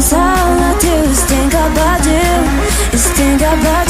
All I do is think about you Is think about you